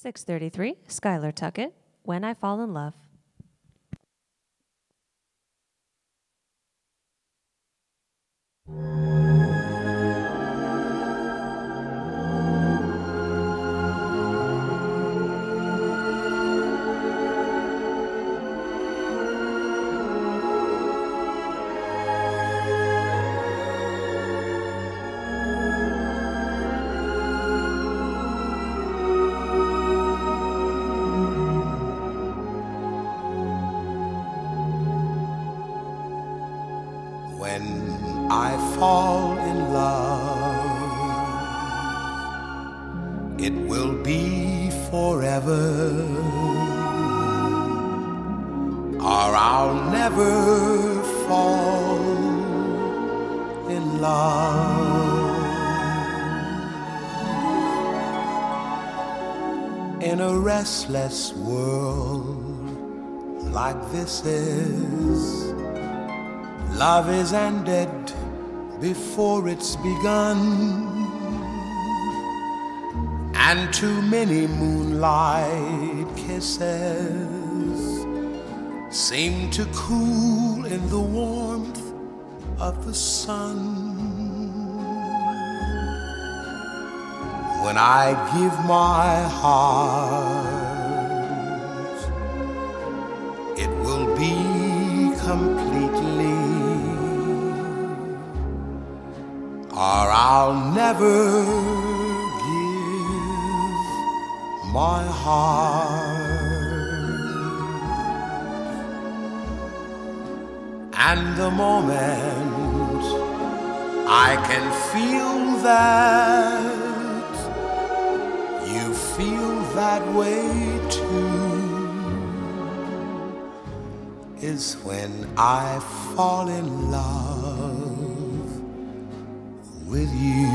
633, Skylar Tuckett, When I Fall in Love. When I fall in love, it will be forever, or I'll never fall in love. In a restless world like this is. Love is ended before it's begun, and too many moonlight kisses seem to cool in the warmth of the sun. When I give my heart, it will be completely or I'll never give my heart. And the moment I can feel that you feel that way too is when I fall in love with you.